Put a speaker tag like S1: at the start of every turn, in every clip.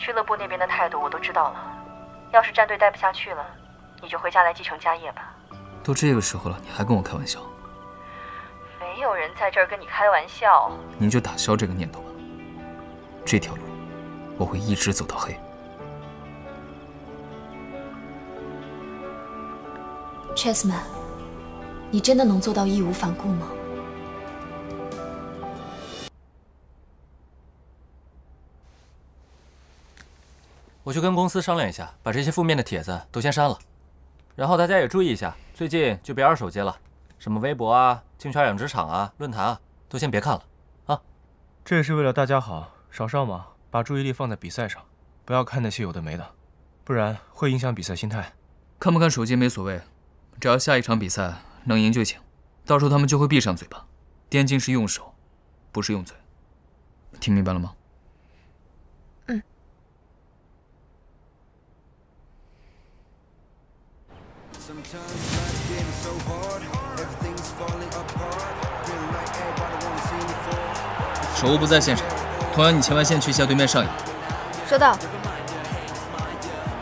S1: 俱乐部那边的态度我都知道了。要是战队待不下去了，你就回家来继承家业吧。
S2: 都这个时候了，你还跟我开玩笑？
S1: 没有人在这儿跟你开玩笑。
S2: 您就打消这个念头吧。这条路，我会一直走到黑。
S3: Chessman，你真的能做到义无反顾吗？
S4: 我去跟公司商量一下，把这些负面的帖子都先删了。然后大家也注意一下，最近就别玩手机了，什么微博啊、竞圈养殖场啊、论坛啊，都先别看了啊。
S5: 这也是为了大家好，少上网，把注意力放在比赛上，不要看那些有的没的，不然会影响比赛心态。
S2: 看不看手机没所谓，只要下一场比赛能赢就行。到时候他们就会闭上嘴巴。电竞是用手，不是用嘴。听明白了吗？手无不在现场，同样你前外线去一下对面上野。
S3: 收到。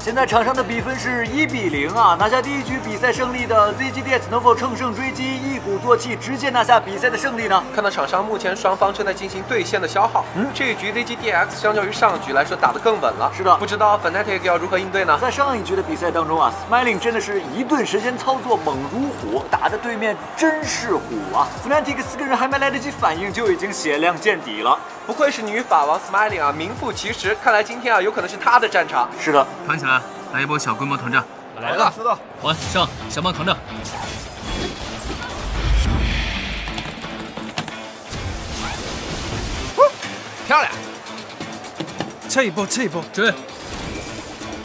S6: 现在场上的比分是一比零啊！拿下第一局比赛胜利的 ZGDX 能否乘胜追击，一鼓作气，直接拿下比赛的胜利呢？
S7: 看到场上目前双方正在进行对线的消耗，嗯，这一局 ZGDX 相较于上局来说打得更稳了。
S6: 是的，
S7: 不知道 Fnatic 要如何应对呢？
S6: 在上一局的比赛当中啊，Smiling 真的是一顿时间操作猛如虎，打的对面真是虎啊！Fnatic 四个人还没来得及反应，就已经血量见底了。
S7: 不愧是女法王 Smiling 啊，名副其实。看来今天啊，有可能是她的战场。
S6: 是的，
S2: 团起来，来一波小规模团战。
S5: 来了，
S8: 收到。
S2: 环上，小胖团战。
S8: 漂亮。这一波，这一波，
S2: 追。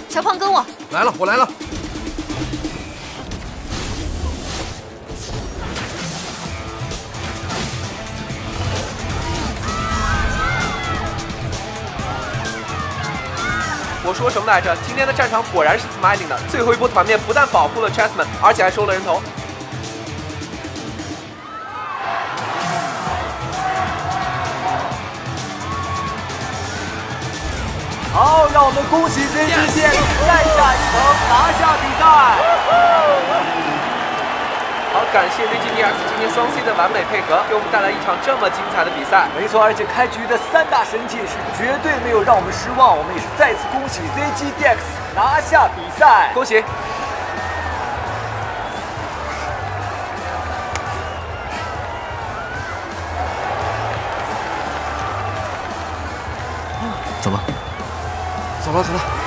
S3: 小胖跟我。
S8: 来了，我来了。
S7: 我说什么来着？今天的战场果然是 Smiling 的。最后一波团灭不但保护了 Chessman，而且还收了人头。
S6: 好，让我们恭喜 ZGDX 再下一城，拿下比赛。
S7: 好，感谢 ZGDX 今天双 C 的完美配合，给我们带来一场这么精彩的比赛。
S6: 没错，而且开局的三大神器是绝对没有让我们失望。我们也是再次恭喜 ZGDX 拿下比赛，
S7: 恭喜！
S2: 走吧，
S8: 走了，走了。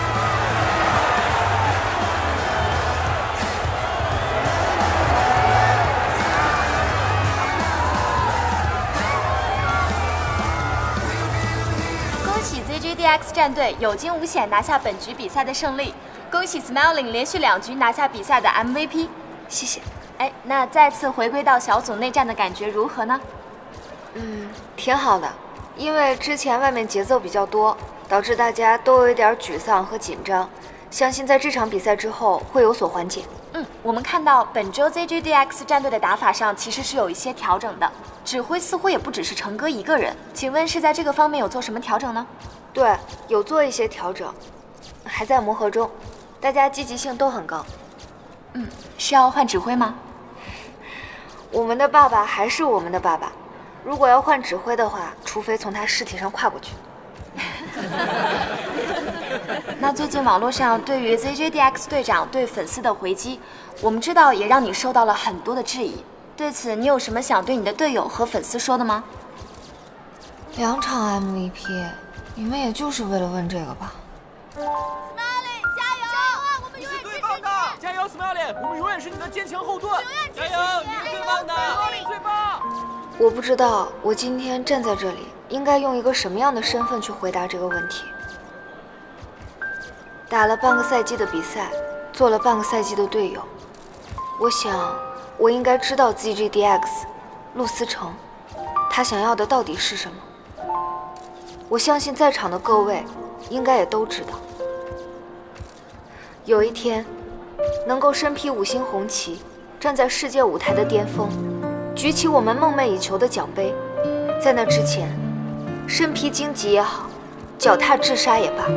S3: 喜 ZGDX 战队有惊无险拿下本局比赛的胜利，恭喜 Smiling 连续两局拿下比赛的 MVP，谢谢。哎，那再次回归到小组内战的感觉如何呢？
S9: 嗯，挺好的，因为之前外面节奏比较多，导致大家都有点沮丧和紧张，相信在这场比赛之后会有所缓解。
S3: 嗯，我们看到本周 ZGDX 战队的打法上其实是有一些调整的，指挥似乎也不只是成哥一个人，请问是在这个方面有做什么调整呢？
S9: 对，有做一些调整，还在磨合中，大家积极性都很高。
S3: 嗯，是要换指挥吗？
S9: 我们的爸爸还是我们的爸爸，如果要换指挥的话，除非从他尸体上跨过去。
S3: 那最近网络上对于 ZGDX 队长对粉丝的回击，我们知道也让你受到了很多的质疑。对此，你有什么想对你的队友和粉丝说的吗？
S9: 两场 MVP，你们也就是为了问这个吧
S10: ？Smiling，加油！啊，我们永远支持你！
S4: 加油，Smiling，我们永远是你的坚强后盾！加油，你是最棒的，Smiling 最棒！
S9: 我不知道我今天站在这里，应该用一个什么样的身份去回答这个问题。打了半个赛季的比赛，做了半个赛季的队友，我想我应该知道 ZGDX 陆思成他想要的到底是什么。我相信在场的各位应该也都知道，有一天能够身披五星红旗，站在世界舞台的巅峰，举起我们梦寐以求的奖杯。在那之前，身披荆棘也好，脚踏治沙也罢，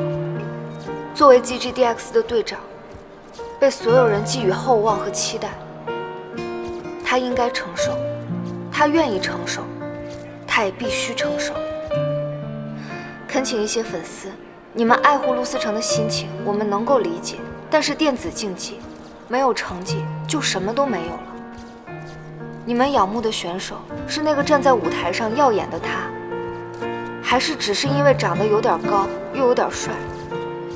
S9: 作为 GGDX 的队长，被所有人寄予厚望和期待，他应该承受，他愿意承受，他也必须承受。恳请一些粉丝，你们爱护陆思成的心情，我们能够理解。但是电子竞技，没有成绩就什么都没有了。你们仰慕的选手是那个站在舞台上耀眼的他，还是只是因为长得有点高又有点帅？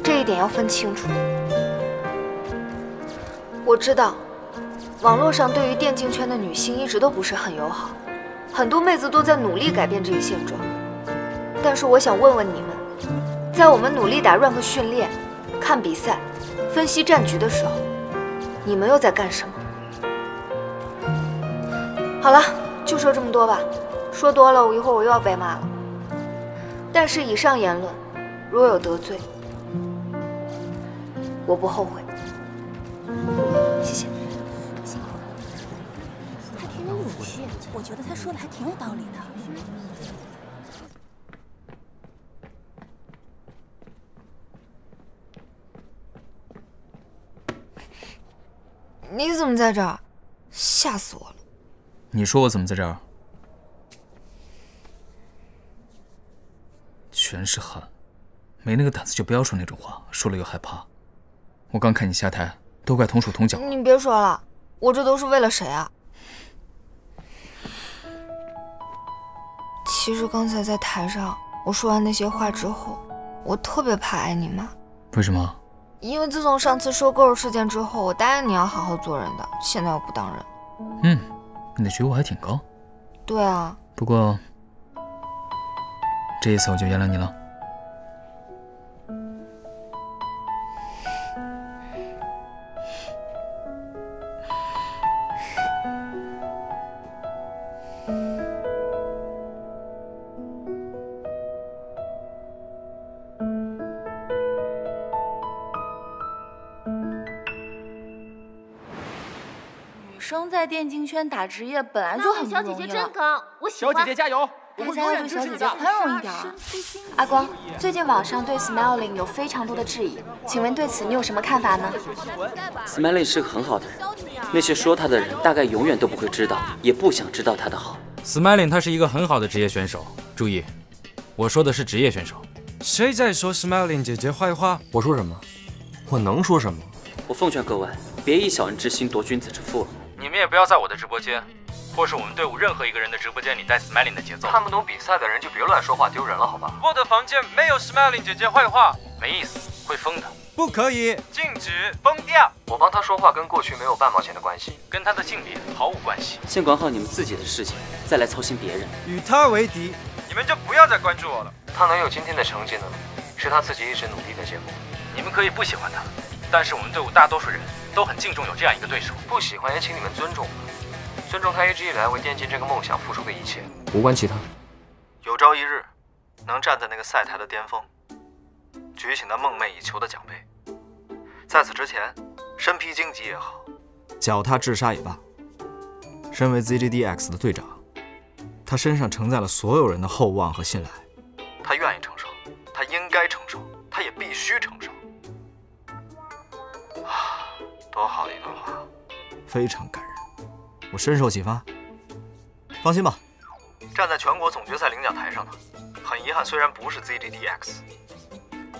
S9: 这一点要分清楚。我知道，网络上对于电竞圈的女性一直都不是很友好，很多妹子都在努力改变这一现状。但是我想问问你们，在我们努力打 rank 训练、看比赛、分析战局的时候，你们又在干什么？好了，就说这么多吧，说多了我一会儿我又要被骂了。但是以上言论，若有得罪，我不后悔。谢谢。
S10: 还挺有勇气，我觉得他说的还挺有道理的。
S9: 你怎么在这儿？吓死我了！
S2: 你说我怎么在这儿？全是汗，没那个胆子就不要说那种话，说了又害怕。我刚看你下台，都怪同手同脚。
S9: 你别说了，我这都是为了谁啊？其实刚才在台上，我说完那些话之后，我特别怕挨你骂。
S2: 为什么？
S9: 因为自从上次收购事件之后，我答应你要好好做人的，现在我不当人。
S2: 嗯，你的觉悟还挺高。
S9: 对啊。
S2: 不过这一次我就原谅你了。
S11: 生在电竞圈打职业本来就很不容易了。
S10: 小姐姐真高，我喜欢。
S7: 小姐姐加油！
S11: 大家要对小姐姐宽容一点啊！
S3: 阿光，最近网上对 Smiling 有非常多的质疑，请问对此你有什么看法呢
S12: ？Smiling 是个很好的人，那些说他的人大概永远都不会知道，也不想知道他的好。
S4: Smiling 他是一个很好的职业选手，注意，我说的是职业选手。
S8: 谁在说 Smiling 姐姐坏话？
S5: 我说什么？我能说什么？
S12: 我奉劝各位，别以小人之心夺君子之腹。
S4: 你们也不要在我的直播间，或是我们队伍任何一个人的直播间里带 Smiling 的节奏。
S5: 看不懂比赛的人就别乱说话，丢人了，好吧？
S8: 我的房间没有 Smiling 姐姐坏话，
S4: 没意思，会疯的。
S8: 不可以，禁止疯掉。
S5: 我帮他说话跟过去没有半毛钱的关系，
S4: 跟他的性别毫无关系。
S12: 先管好你们自己的事情，再来操心别人。
S8: 与他为敌，你们就不要再关注我了。
S5: 他能有今天的成绩呢，是他自己一直努力的结果。
S4: 你们可以不喜欢他，但是我们队伍大多数人都很敬重有这样一个对手。
S5: 不喜欢也请你们尊重，尊重他一直以来为电竞这个梦想付出的一切，无关其他。
S13: 有朝一日，能站在那个赛台的巅峰，举起那梦寐以求的奖杯。在此之前，身披荆棘也好，
S14: 脚踏治沙也罢，身为 ZGDX 的队长，他身上承载了所有人的厚望和信赖。
S13: 他愿意承受，他应该承受，他也必须承受。多好的一段话，
S14: 非常感人，我深受启发。放心吧，
S13: 站在全国总决赛领奖台上的，很遗憾，虽然不是 ZGDX，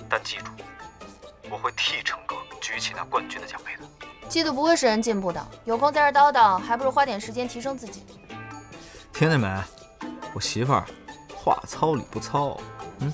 S13: 但记住，我会替成哥举起那冠军的奖杯的。
S3: 嫉妒不会使人进步的，有空在这叨叨，还不如花点时间提升自己。
S14: 听见没？我媳妇儿话糙理不糙，嗯。